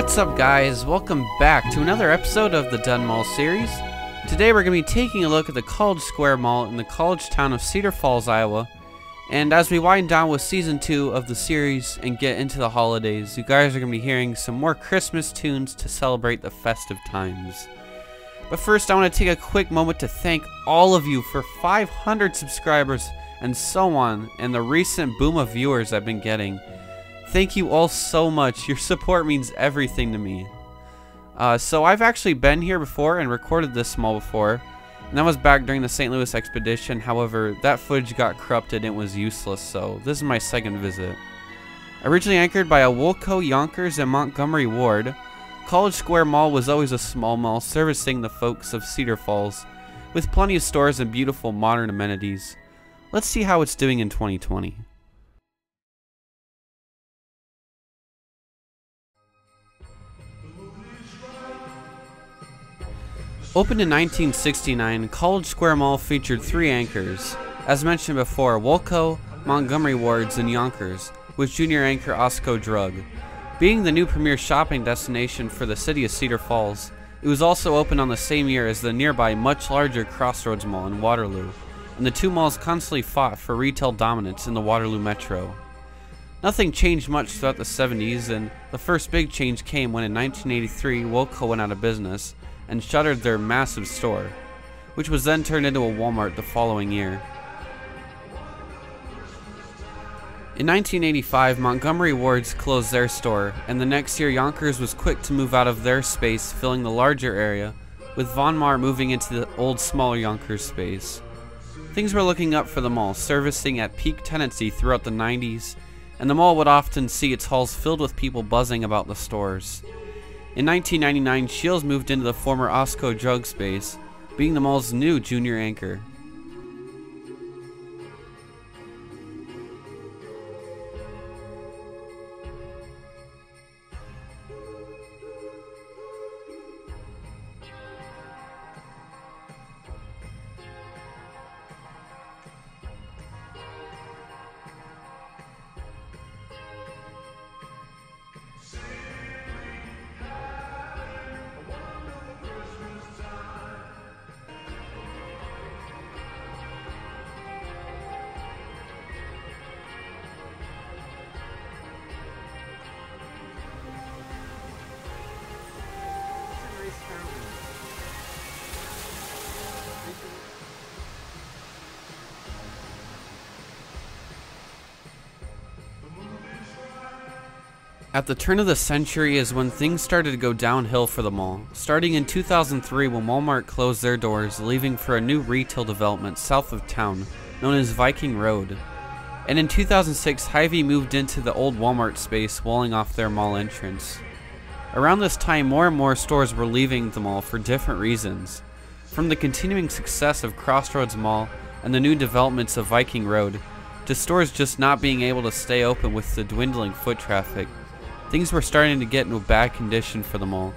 What's up, guys? Welcome back to another episode of the Dead Mall series. Today, we're going to be taking a look at the College Square Mall in the college town of Cedar Falls, Iowa. And as we wind down with season two of the series and get into the holidays, you guys are going to be hearing some more Christmas tunes to celebrate the festive times. But first, I want to take a quick moment to thank all of you for 500 subscribers and so on, and the recent boom of viewers I've been getting. Thank you all so much. Your support means everything to me. Uh, so I've actually been here before and recorded this mall before. And that was back during the St. Louis expedition. However, that footage got corrupted and it was useless. So this is my second visit. Originally anchored by a Woolco, Younkers, and Montgomery Ward, College Square Mall was always a small mall servicing the folks of Cedar Falls, with plenty of stores and beautiful modern amenities. Let's see how it's doing in 2020. Opened in 1969, College Square Mall featured three anchors. As mentioned before, Woolco, Montgomery Wards, and Younkers, with junior anchor Osco Drug. Being the new premier shopping destination for the city of Cedar Falls, it was also opened on the same year as the nearby much larger Crossroads Mall in Waterloo, and the two malls constantly fought for retail dominance in the Waterloo metro. Nothing changed much throughout the 70s, and the first big change came when in 1983 Woolco went out of business, and shuttered their massive store, which was then turned into a Walmart the following year. In 1985, Montgomery Wards closed their store, and the next year Younkers was quick to move out of their space, filling the larger area, with Von Maur moving into the old smaller Younkers space. Things were looking up for the mall, servicing at peak tenancy throughout the 90s, and the mall would often see its halls filled with people buzzing about the stores. In 1999, Scheels moved into the former Osco drug space, being the mall's new junior anchor. At the turn of the century is when things started to go downhill for the mall, starting in 2003 when Walmart closed their doors, leaving for a new retail development south of town, known as Viking Road. And in 2006, Hy-Vee moved into the old Walmart space, walling off their mall entrance. Around this time, more and more stores were leaving the mall for different reasons. From the continuing success of Crossroads Mall and the new developments of Viking Road, to stores just not being able to stay open with the dwindling foot traffic Things were starting to get into a bad condition for them mall.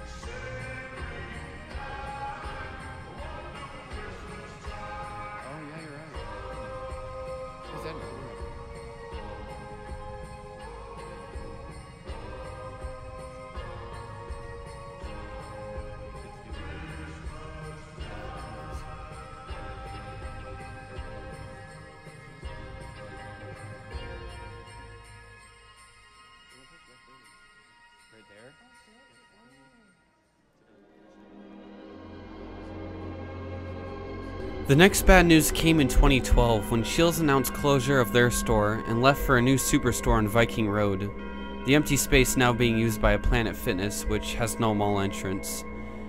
The next bad news came in 2012 when Scheels announced closure of their store and left for a new superstore on Viking Road, the empty space now being used by a Planet Fitness which has no mall entrance.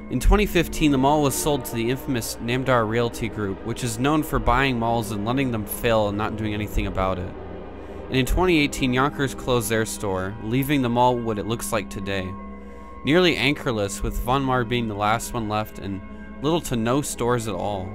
In 2015, the mall was sold to the infamous Namdar Realty Group, which is known for buying malls and letting them fail and not doing anything about it. And in 2018, Younkers closed their store, leaving the mall what it looks like today. Nearly anchorless, with Von Maur being the last one left and little to no stores at all.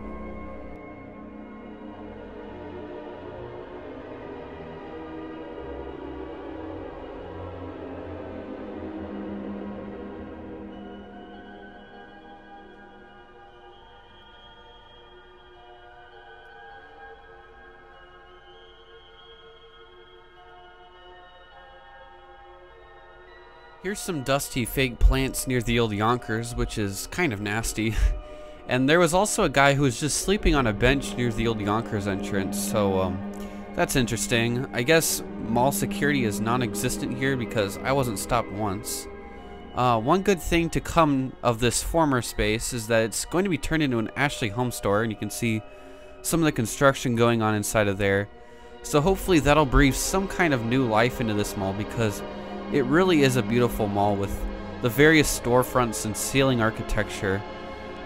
Here's some dusty fake plants near the old Younkers, which is kind of nasty. and there was also a guy who was just sleeping on a bench near the old Younkers entrance, so um, that's interesting. I guess mall security is non-existent here because I wasn't stopped once. Uh, one good thing to come of this former space is that it's going to be turned into an Ashley home store, and you can see some of the construction going on inside of there. So hopefully that'll breathe some kind of new life into this mall because it really is a beautiful mall with the various storefronts and ceiling architecture.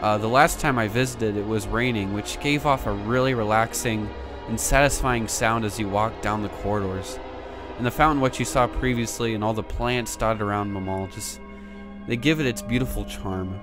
Uh, the last time I visited, it was raining, which gave off a really relaxing and satisfying sound as you walk down the corridors. And the fountain, what you saw previously, and all the plants dotted around the mall, just they give it its beautiful charm.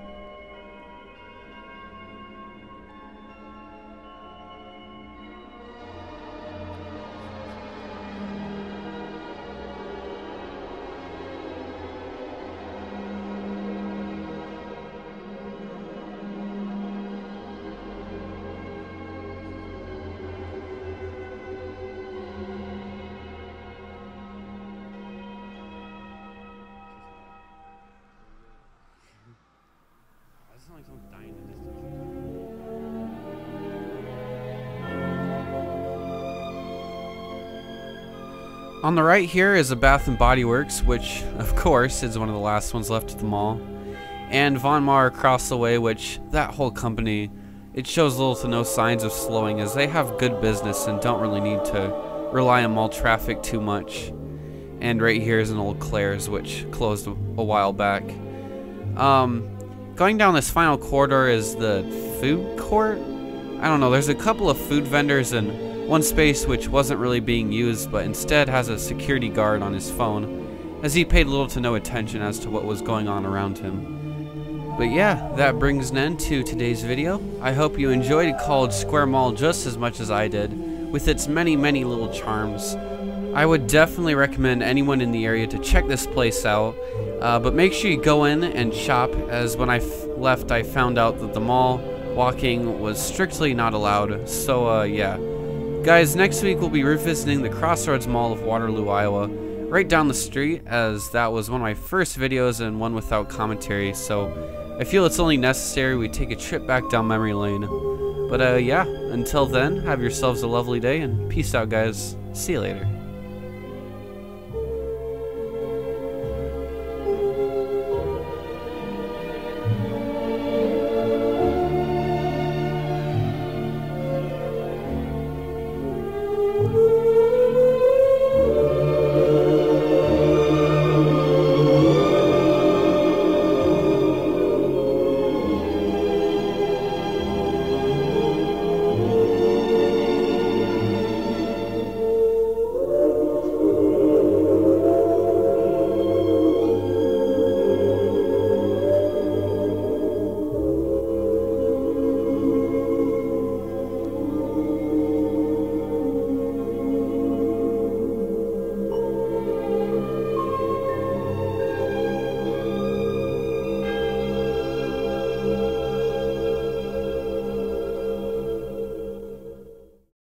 On the right here is a Bath & Body Works, which, of course, is one of the last ones left at the mall. And Von Maur across the way, which, that whole company, it shows little to no signs of slowing as they have good business and don't really need to rely on mall traffic too much. And right here is an old Claire's, which closed a while back. Um, going down this final corridor is the food court? I don't know, there's a couple of food vendors and one space which wasn't really being used but instead has a security guard on his phone, as he paid little to no attention as to what was going on around him. But yeah, that brings an end to today's video. I hope you enjoyed College Square Mall just as much as I did, with its many many little charms. I would definitely recommend anyone in the area to check this place out, uh, but make sure you go in and shop as when I left I found out that the mall walking was strictly not allowed, so uh, yeah. Guys, next week we'll be revisiting the Crossroads Mall of Waterloo, Iowa, right down the street, as that was one of my first videos and one without commentary, so I feel it's only necessary we take a trip back down memory lane. But uh, yeah, until then, have yourselves a lovely day, and peace out, guys. See you later.